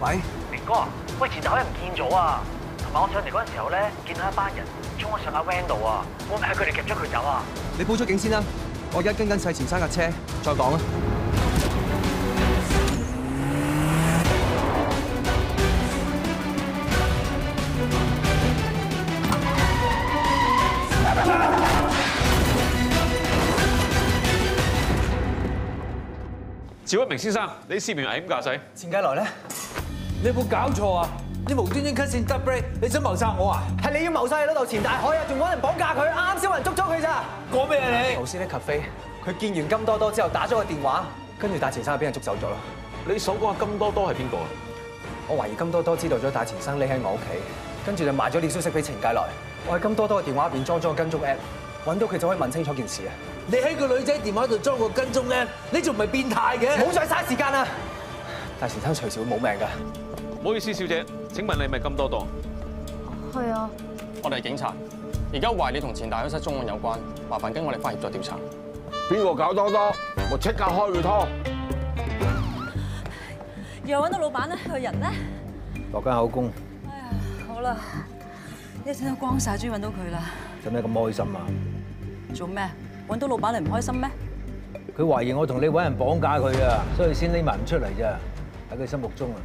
喂，明哥啊，喂，前大海唔見咗啊！同埋我上嚟嗰陣時候咧，見到一班人衝咗上阿 van 度啊，會唔會係佢哋夾咗佢走啊？你報咗警先啦，我而家跟緊細前生架車，再講啦。趙一鳴先生，你涉嫌危險駕駛，錢繼來咧？你有冇搞錯啊？你無端端 cut 線 cut break，你想謀殺我啊？係你要謀殺你老豆錢大海啊！仲揾人綁架佢，啱啱先揾人捉咗佢咋？講咩啊你？頭先咧 cafe，佢見完金多多之後打咗個電話，跟住大前生就俾人捉走咗啦。你所講嘅金多多係邊個啊？我懷疑金多多知道咗大前生匿喺我屋企，跟住就賣咗啲消息俾程介來。我喺金多多嘅電話入邊裝咗個跟蹤 app，揾到佢就可以問清楚件事啊！你喺個女仔電話度裝個跟蹤咧，你仲唔係變態嘅？唔好再嘥時間啦！大前生隨時會冇命㗎。唔好意思，小姐，请問你係咪咁多多？係啊，我哋係警察，而家懷疑你同前大海失蹤案有關，麻煩跟我哋翻協助調查。邊個搞多多？我即刻開佢拖。又揾到老闆咧，個人咧？落間口供，哎呀，好啦，一陣都光晒，終於揾到佢啦。使咩咁開心啊？做咩？揾到老闆你唔開心咩？佢懷疑我同你揾人綁架佢啊，所以先匿埋唔出嚟咋。喺佢心目中啊，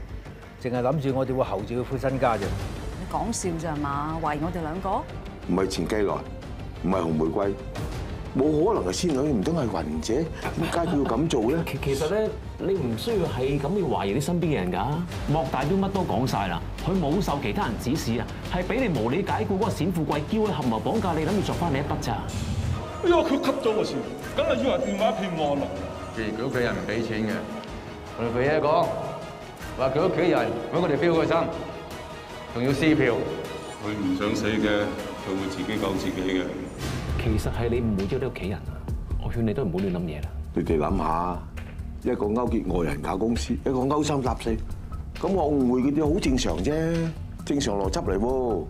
淨係諗住我哋會候住佢副身家啫。你講笑咋係嘛？懷疑我哋兩個？唔係錢雞來，唔係紅玫瑰，冇可能係仙女，唔通係雲姐？點解佢要咁做咧？其其實咧，你唔需要係咁要懷疑你身邊嘅人㗎。莫大都乜都講晒啦，佢冇受其他人指使啊，係俾你無理解雇嗰個閃富貴，叫佢合謀綁架你，諗住作翻你一筆咋。哎呀，佢 cut 咗個線，梗係以為電話騙案啦。既然佢屋企人唔俾錢嘅，我哋俾嘢講話佢屋企人揾我哋標個身，仲要撕票。佢唔想死嘅，佢會自己救自己嘅。其實係你唔會咗啲屋企人啊！我勸你都唔好亂諗嘢啦。你哋諗下，一個勾結外人搞公司，一個勾三搭四，咁我誤會佢哋好正常啫，正常邏輯嚟喎。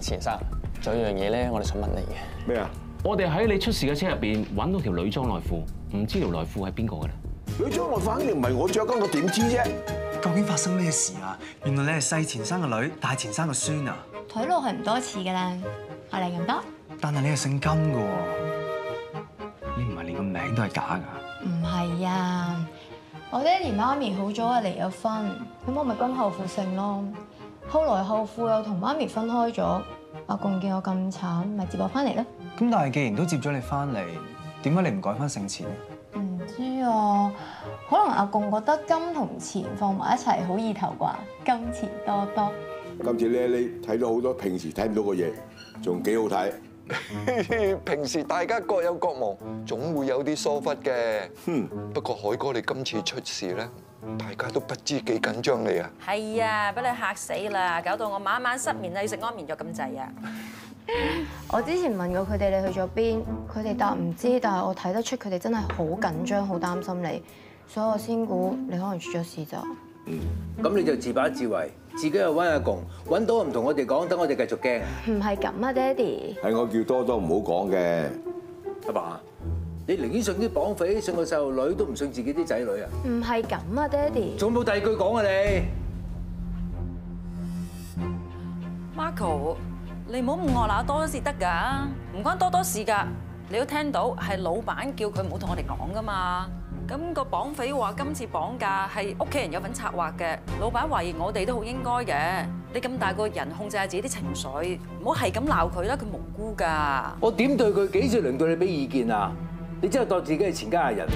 錢生，仲有一樣嘢咧，我哋想問你嘅。咩啊？我哋喺你出事嘅車入邊揾到條女裝內褲，唔知條內褲係邊個嘅咧？女裝內褲肯定唔係我着，咁我點知啫？究竟發生咩事啊？原來你係細前生個女，大前生個孫啊！睇落係唔多似嘅啦，我嚟咁多？但係你係姓金嘅喎，你唔係連個名都係假㗎。唔係啊，我爹哋媽咪好早就離咗婚，咁我咪跟後父姓咯。後來後父又同媽咪分開咗，阿公見我咁慘，咪接我翻嚟咯。咁但係既然都接咗你翻嚟，點解你唔改翻姓錢？唔知啊，可能阿共覺得金同錢放埋一齊好意頭啩，金錢多多。今次咧，你睇到好多平時睇唔到嘅嘢，仲幾好睇。平時大家各有各忙，總會有啲疏忽嘅。哼，不過海哥你今次出事咧，大家都不知幾緊張你啊！係啊，俾你嚇死啦，搞到我晚晚失眠啊，要食安眠藥咁滯啊！我之前問過佢哋你去咗邊，佢哋答唔知，但係我睇得出佢哋真係好緊張、好擔心你，所以我先估你可能出咗事咋。咁你就自把自為，自己又揾阿共，揾到唔同我哋講，等我哋繼續驚。唔係咁啊，爹哋。係我叫多多唔好講嘅。阿爸，你寧願信啲綁匪，信個細路女，都唔信自己啲仔女啊？唔係咁啊，爹哋。仲有冇第二句講啊你？Marco，你唔好咁惡鬧多多先得㗎，唔關多多事㗎。你都聽到係老闆叫佢唔好同我哋講㗎嘛。咁個綁匪話今次綁架係屋企人有份策劃嘅，老闆懷疑我哋都好應該嘅。你咁大個人控制下自己啲情緒，唔好係咁鬧佢啦，佢無辜㗎。我點對佢幾時輪到你俾意見啊？你真係當自己係錢家人。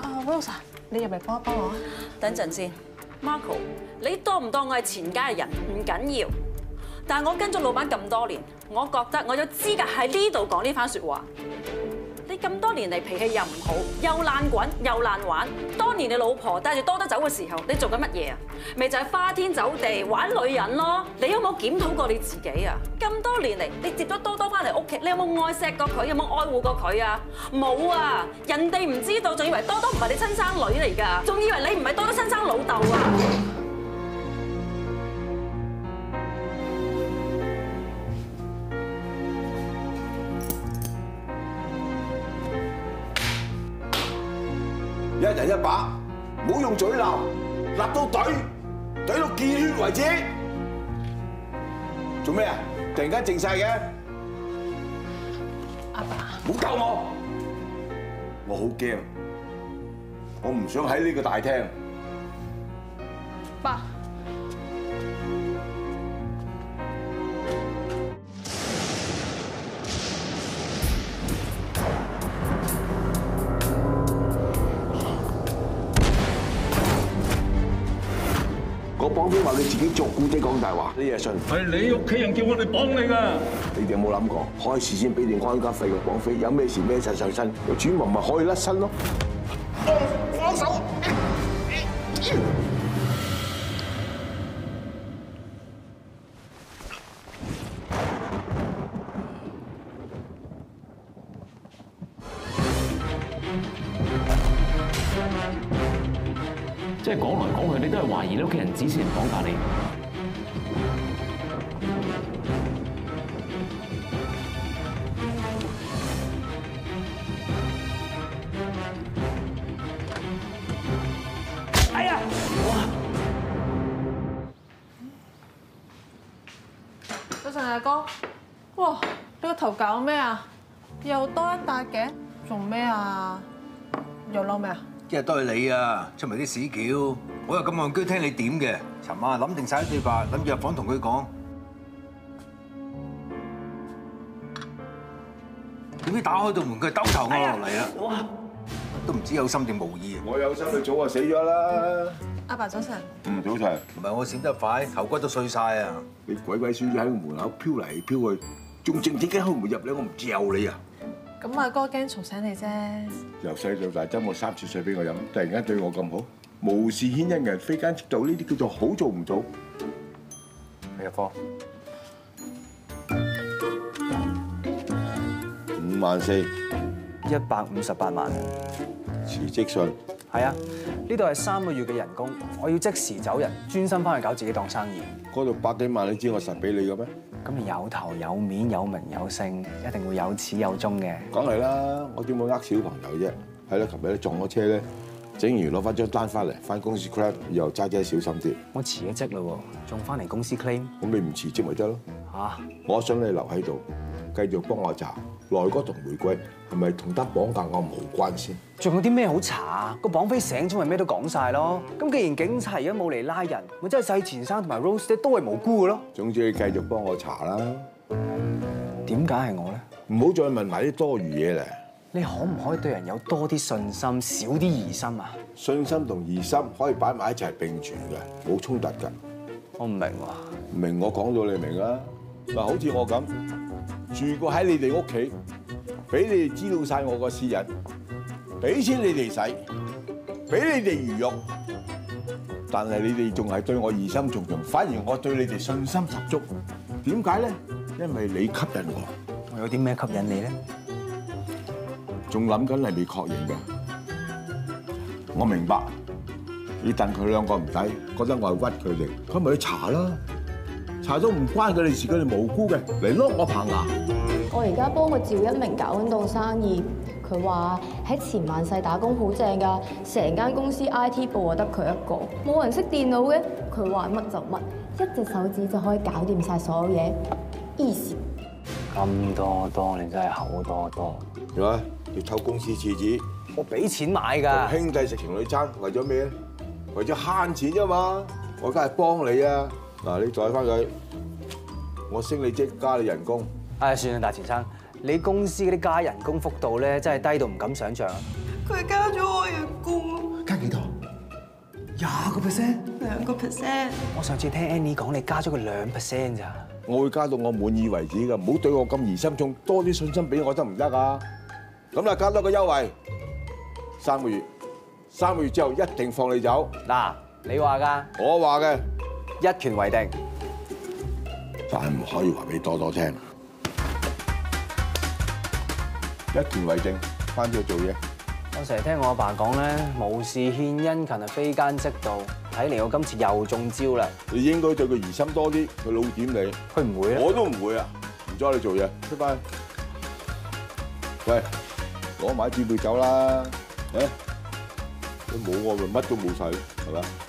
啊，，Wilson，，你入嚟幫一幫我啊！等陣先，Marco，你當唔當我係前家人唔緊要，但係我跟咗老闆咁多年，我覺得我有資格喺呢度講呢番説話。咁多年嚟脾氣又唔好，又爛滾又爛玩。當年你老婆帶住多多走嘅時候，你做緊乜嘢啊？咪就係花天酒地玩女人咯。你有冇檢討過你自己啊？咁多年嚟，你接咗多多翻嚟屋企，你有冇愛錫過佢？有冇愛護過佢啊？冇啊！人哋唔知道，仲以為多多唔係你親生女嚟㗎，仲以為你唔係多多親生老豆啊！人一把，唔好用嘴鬧，立到隊，隊到見血為止。做咩啊？突然間靜晒嘅？阿爸，唔好救我！我好驚，我唔想喺呢個大廳。爸，個綁匪話佢自己作古仔讲大话，你又信？系你屋企人叫我哋帮你㗎。你哋有冇谂过，开始先俾定安家费嘅綁匪，有咩事孭晒上身，個主謀咪可以甩身咯？懷疑你屋企人指使人綁架你。哎呀！早晨阿哥，哇！你個頭搞咩啊？又多一笪嘅，做咩啊？又嬲咩啊？今日都係你啊，出埋啲屎橋，我又咁戇居聽你點嘅。尋晚諗定晒啲對白，諗住入房同佢講，點知打開道門，佢兜頭我落嚟啦。哇！都唔知有心定無意啊！我有心，佢早就死咗啦。阿爸早晨，嗯，早晨。唔係我閃得快，頭骨都碎晒啊！你鬼鬼祟祟喺個門口飄嚟飄去，仲靜靜雞開門入嚟，我唔嚼你啊！咁阿哥驚嘈醒你啫。由細到大斟我三次水俾我飲，突然間對我咁好，無事牽因人，非奸即盜，呢啲叫做好做唔做。入課。五萬四，一百五十八萬。辭職信。係啊，呢度係三個月嘅人工，我要即時走人，專心翻去搞自己檔生意。嗰度百幾萬，你知我實俾你嘅咩？咁你有頭有面有名有姓，一定會有始有終嘅。梗係啦，我點會呃小朋友啫？係啦，琴日咧撞咗車咧，整完攞翻張單翻嚟，翻公司 claim，以後揸車小心啲。我辭咗職啦喎，仲翻嚟公司 claim。咁你唔辭職咪得咯？嚇！我想你留喺度，繼續幫我查內哥同玫瑰係咪同得綁架案無關先。仲有啲咩好查啊？個綁匪醒咗咪咩都講晒咯。咁既然警察而家冇嚟拉人，咪真係細前生同埋 Rose 都係無辜嘅咯。總之你繼續幫我查啦。點解係我咧？唔好再問埋啲多餘嘢咧。你可唔可以對人有多啲信心，少啲疑心啊？信心同疑心可以擺埋一齊並存嘅，冇衝突㗎。我唔明喎。唔明我講到你明啦。嗱，好似我咁住過喺你哋屋企，俾你哋知道晒我個私隱，俾錢你哋使，俾你哋魚肉，但係你哋仲係對我疑心重重，反而我對你哋信心十足。點解咧？因為你吸引我。我有啲咩吸引你咧？仲諗緊係未確認嘅。我明白，你戥佢兩個唔抵，覺得我係屈佢哋，咁咪去查啦。查到唔關佢哋事，佢哋無辜嘅，嚟攞我棚牙。我而家幫個趙一鳴搞緊檔生意，佢話喺前萬世打工好正㗎，成間公司 I T 部啊得佢一個，冇人識電腦嘅，佢話乜就乜，一隻手指就可以搞掂晒所有嘢，easy。咁多多，你真係好多多。點啊？要偷公司廁紙？我俾錢買㗎。同兄弟食情侶餐，為咗咩咧？為咗慳錢啫嘛！我梗係幫你啊！嗱，你袋翻佢，我升你職加你人工。唉，算啦，大前生，你公司嗰啲加人工幅度咧，真係低到唔敢想像。佢加咗我人工，加幾多？廿個 percent，兩個 percent。我上次聽 Annie 講，你加咗佢兩 percent 咋？我會加到我滿意為止㗎，唔好對我咁疑心重，多啲信心俾我得唔得啊？咁啦，加多個優惠，三個月，三個月之後一定放你走。嗱，你話㗎？我話嘅，一拳為定。但係唔可以話俾多多聽。一拳為定，翻咗去做嘢。我成日聽我阿爸講咧，無事獻殷勤係非奸即盜。睇嚟我今次又中招啦！你應該對佢疑心多啲，佢老點你。佢唔會啊？我都唔會啊！唔阻你做嘢，出翻。喂，攞埋支杯酒啦！誒，你冇我咪乜都冇晒咯，係咪？